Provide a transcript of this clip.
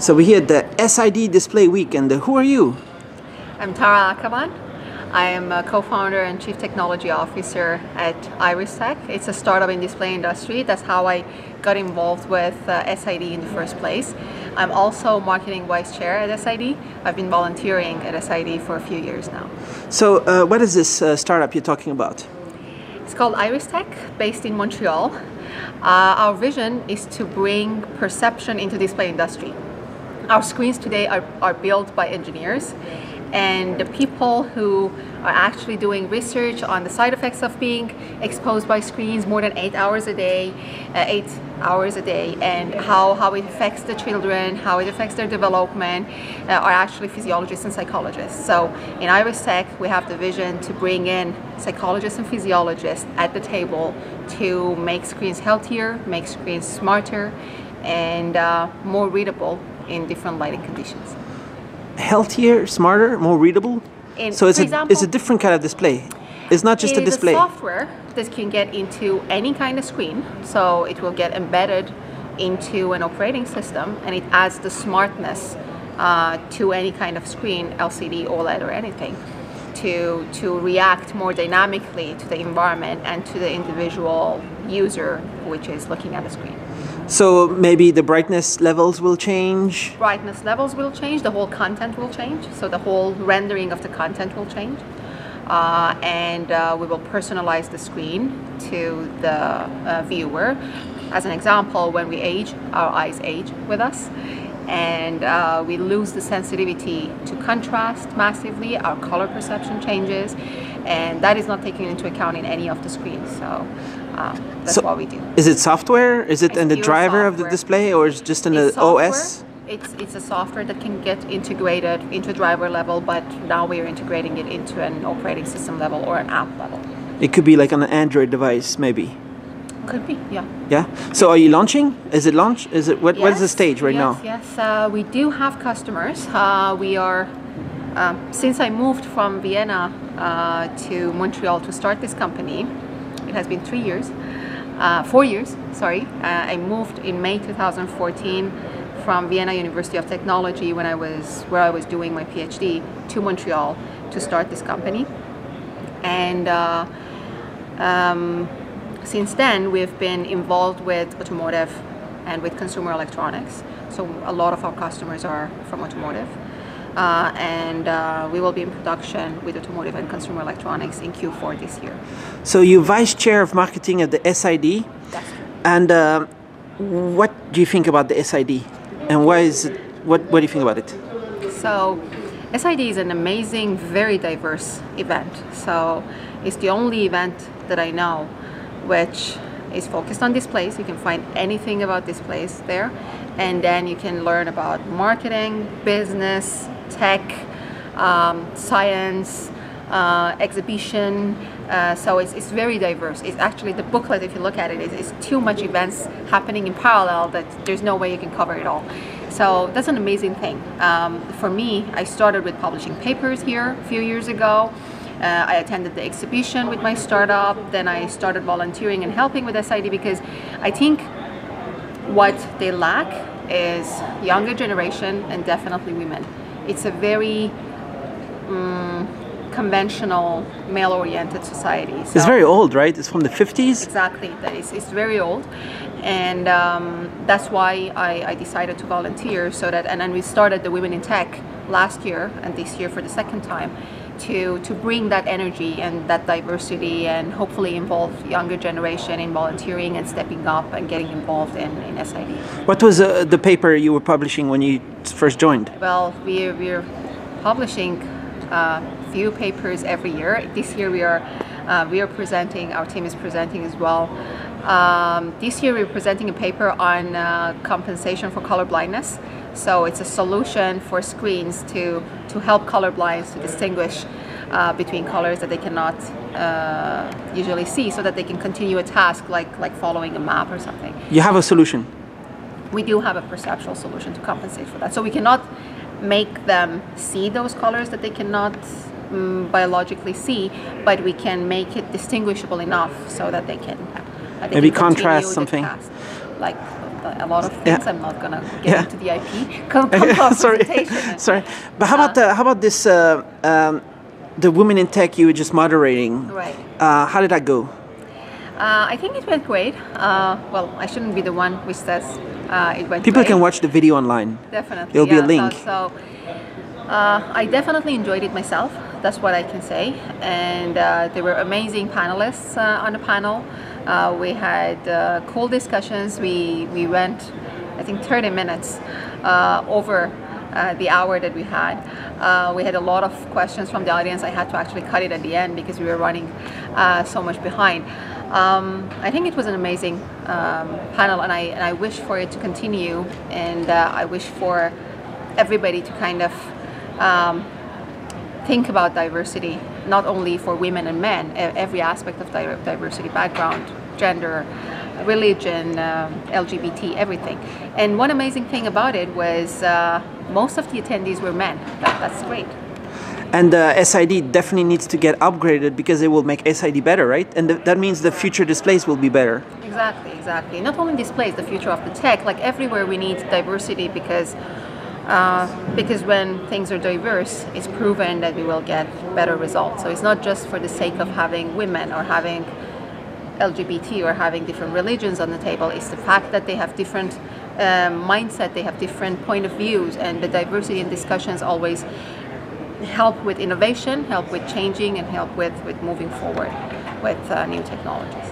So we're here at the SID Display Week, and uh, who are you? I'm Tara Akhavan. I am a co-founder and chief technology officer at IRYStec. It's a startup in display industry. That's how I got involved with uh, SID in the first place. I'm also marketing vice chair at SID. I've been volunteering at SID for a few years now. So uh, what is this uh, startup you're talking about? It's called IRYStec, based in Montreal. Uh, our vision is to bring perception into display industry. Our screens today are, are built by engineers and the people who are actually doing research on the side effects of being exposed by screens more than eight hours a day, uh, eight hours a day, and how, how it affects the children, how it affects their development, uh, are actually physiologists and psychologists. So in IRYStec, we have the vision to bring in psychologists and physiologists at the table to make screens healthier, make screens smarter, and uh, more readable in different lighting conditions healthier, smarter, more readable. In, so it's a example, it's a different kind of display. It's not just it a display. It's software that can get into any kind of screen, so it will get embedded into an operating system, and it adds the smartness uh, to any kind of screen, LCD, OLED, or anything, to to react more dynamically to the environment and to the individual user, which is looking at the screen. So maybe the brightness levels will change? Brightness levels will change, the whole content will change, so the whole rendering of the content will change. Uh, and uh, we will personalize the screen to the uh, viewer. As an example, when we age, our eyes age with us and uh, we lose the sensitivity to contrast massively, our color perception changes, and that is not taken into account in any of the screens. So uh, that's so what we do. Is it software? Is it It's in the driver of the display or is it just in It's the OS? It's, it's a software that can get integrated into driver level, but now we are integrating it into an operating system level or an app level. It could be like on an Android device, maybe. Could be, yeah. Yeah. So are you launching? Is it launch? Is it what? What is the stage right yes, now? Yes, uh, we do have customers. Uh, we are, uh, since I moved from Vienna uh, to Montreal to start this company, it has been three years, uh, four years, sorry. Uh, I moved in May 2014 from Vienna University of Technology when I was, where I was doing my PhD to Montreal to start this company. And uh, um, since then, we've been involved with automotive and with consumer electronics. So a lot of our customers are from automotive. Uh, and uh, we will be in production with automotive and consumer electronics in Q4 this year. So you're vice chair of marketing at the SID, That's true. and uh, what do you think about the SID? And why is it? What What do you think about it? So, SID is an amazing, very diverse event. So, it's the only event that I know which is focused on displays. You can find anything about displays there, and then you can learn about marketing, business, tech, um, science, uh, exhibition. Uh, so it's, it's very diverse. It's actually the booklet, if you look at it, is, is too much events happening in parallel that there's no way you can cover it all. So that's an amazing thing. Um, for me, I started with publishing papers here a few years ago. Uh, I attended the exhibition with my startup. Then I started volunteering and helping with SID because I think what they lack is younger generation and definitely women. It's a very um, conventional male-oriented society. It's very old, right? It's from the 50s. Exactly, that is it's very old, and um, that's why I, I decided to volunteer. So that and then we started the Women in Tech last year and this year for the second time, to to bring that energy and that diversity and hopefully involve younger generation in volunteering and stepping up and getting involved in, in SID. What was uh, the paper you were publishing when you first joined? Well, we we're publishing a few papers every year. This year we are uh, we are presenting. Our team is presenting as well. Um, this year we're presenting a paper on uh, compensation for color blindness. So it's a solution for screens to to help colorblind to distinguish. Uh, between colors that they cannot uh, usually see, so that they can continue a task like like following a map or something You have a solution. we do have a perceptual solution to compensate for that. So we cannot make them see those colors that they cannot mm, biologically see, but we can make it distinguishable enough so that they can uh, they Maybe can contrast something. task. like a lot of things. Yeah. I'm not gonna get Yeah. into the IP. Sorry, sorry. But how about the how about this? Uh, um, the women in tech you were just moderating. Right. Uh, how did that go? Uh, I think it went great. Uh, well, I shouldn't be the one which says uh, it went People great. can watch the video online. Definitely. There'll be a link. So, so uh, I definitely enjoyed it myself. That's what I can say. And uh, there were amazing panelists uh, on the panel. Uh, we had uh, cool discussions. We we went, I think, 30 minutes uh, over. Uh, the hour that we had, uh, we had a lot of questions from the audience. I had to actually cut it at the end because we were running uh, so much behind. Um, I think it was an amazing um, panel, and I and I wish for it to continue. And uh, I wish for everybody to kind of um, think about diversity, not only for women and men, every aspect of diversity, background, gender, religion, um LGBT, everything. And one amazing thing about it was uh, most of the attendees were men. That, that's great. And uh, SID definitely needs to get upgraded because it will make SID better, right? And th- that means the future displays will be better. Exactly, exactly. Not only displays the future of the tech, like everywhere we need diversity because uh, because when things are diverse, it's proven that we will get better results. So it's not just for the sake of having women or having LGBT or having different religions on the table. It's the fact that they have different um, mindset, they have different point of views, and the diversity in discussions always help with innovation, help with changing, and help with, with moving forward with uh, new technologies.